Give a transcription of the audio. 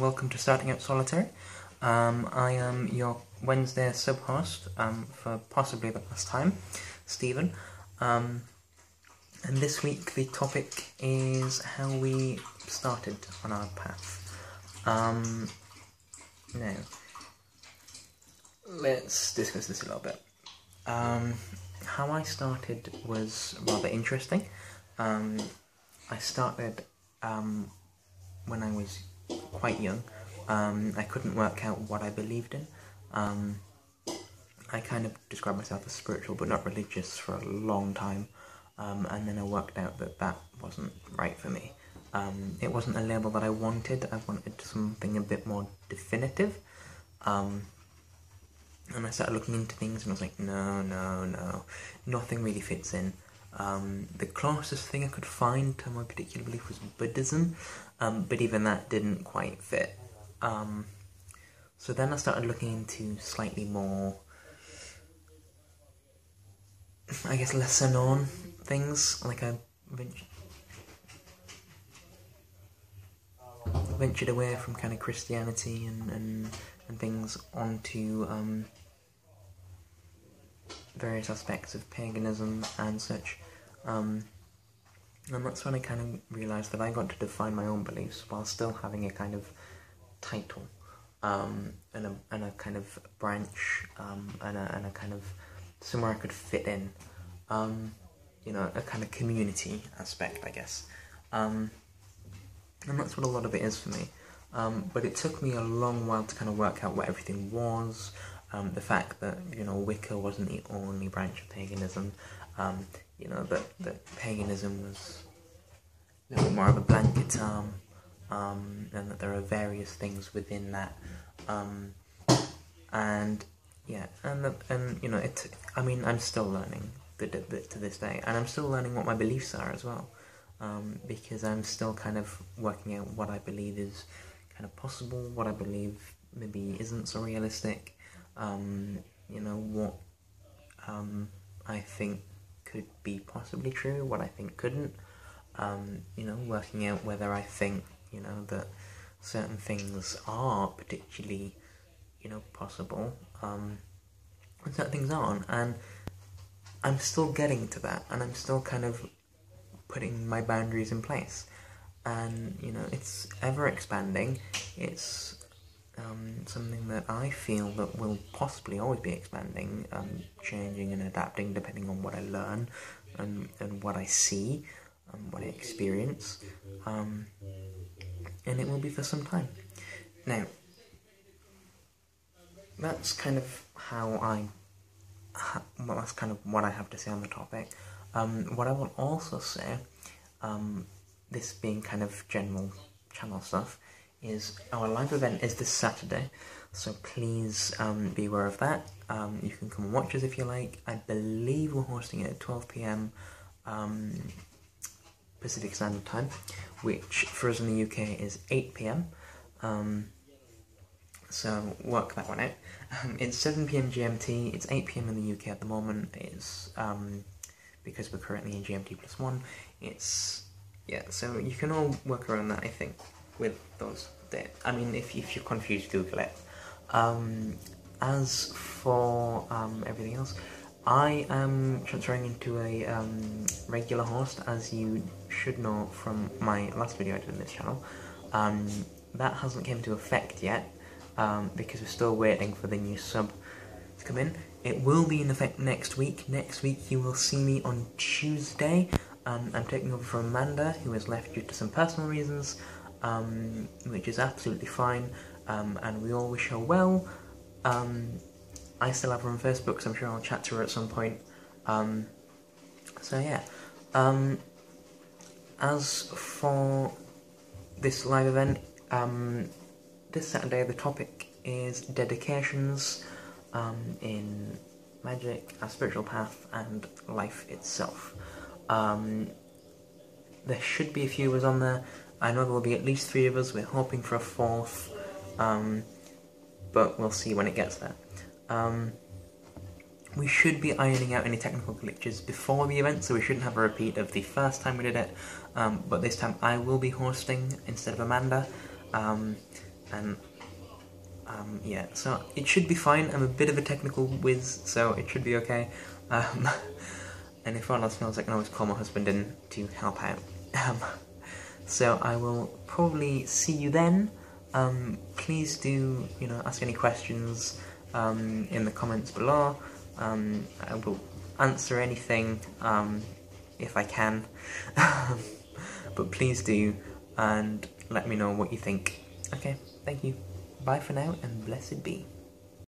welcome to Starting Out Solitary. Um, I am your Wednesday sub host um, for possibly the last time, Stephen. Um, and this week the topic is how we started on our path. Um, now, let's discuss this a little bit. Um, how I started was rather interesting. Um, I started when I was quite young. Um, I couldn't work out what I believed in. Um, I kind of described myself as spiritual but not religious for a long time, um, and then I worked out that that wasn't right for me. Um, it wasn't a label that I wanted. I wanted something a bit more definitive. Um, and I started looking into things, and I was like, no, no, no, nothing really fits in. Um, the closest thing I could find to my particular belief was Buddhism, um, but even that didn't quite fit. Um, so then I started looking into slightly more, I guess, lesser known things. Like I ventured, ventured away from kind of Christianity and, and, and things onto um, various aspects of paganism and such. Um, and that's when I kind of realised that I got to define my own beliefs while still having a kind of title um, and, a, and a kind of branch um, and, a, and a kind of somewhere I could fit in. Um, you know, a kind of community aspect, I guess. Um, and that's what a lot of it is for me. Um, but it took me a long while to kind of work out what everything was, um, the fact that you know Wicca wasn't the only branch of paganism, um, you know that that paganism was a little more of a blanket term, um, and that there are various things within that, um, and yeah, and the, and you know it. I mean, I'm still learning the, the, to this day, and I'm still learning what my beliefs are as well, um, because I'm still kind of working out what I believe is kind of possible, what I believe maybe isn't so realistic um, you know, what um, I think could be possibly true, what I think couldn't, um, you know, working out whether I think, you know, that certain things are particularly, you know, possible, um, and certain things aren't, and I'm still getting to that, and I'm still kind of putting my boundaries in place, and, you know, it's ever expanding, it's um, something that I feel that will possibly always be expanding, um, changing and adapting depending on what I learn and, and what I see, and what I experience, um, and it will be for some time. Now, that's kind of how I, ha- that's kind of what I have to say on the topic. Um, what I will also say, um, this being kind of general channel stuff, is our live event is this Saturday, so please um, be aware of that. Um, you can come and watch us if you like. I believe we're hosting it at 12 pm um, Pacific Standard Time, which for us in the UK is 8 pm. Um, so work that one out. Um, it's 7 pm GMT. It's 8 pm in the UK at the moment. It's um, because we're currently in GMT plus one. It's yeah. So you can all work around that. I think with those dates. I mean, if, if you're confused, Google it. Um, as for um, everything else, I am transferring into a um, regular host, as you should know from my last video I did on this channel. Um, that hasn't came into effect yet, um, because we're still waiting for the new sub to come in. It will be in effect next week. Next week you will see me on Tuesday. I'm taking over from Amanda, who has left due to some personal reasons um, which is absolutely fine, um, and we all wish her well. Um, I still have her on Facebook, so I'm sure I'll chat to her at some point. Um, so yeah. Um, as for this live event, um, this Saturday the topic is dedications in magic, a spiritual path, and life itself. there should be a few of us on there. I know there will be at least three of us. We're hoping for a fourth, um, but we'll see when it gets there. Um, we should be ironing out any technical glitches before the event, so we shouldn't have a repeat of the first time we did it. Um, but this time I will be hosting instead of Amanda, um, and um, yeah, so it should be fine. I'm a bit of a technical whiz, so it should be okay. Um, and if all else fails, I can always call my husband in to help out. So I will probably see you then. Um, please do, you know, ask any questions um, in the comments below. Um, I will answer anything um, if I can. but please do, and let me know what you think. Okay, thank you. Bye for now, and blessed be.